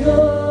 Señor.